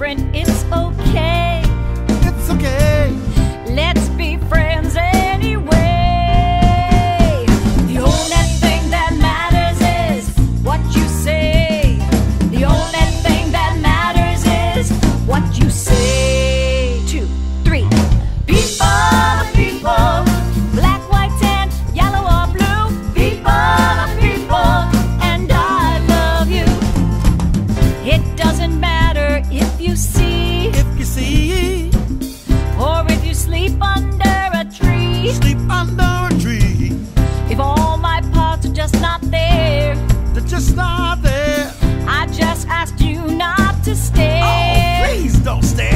different. there. I just asked you not to stay. Oh, please don't stay.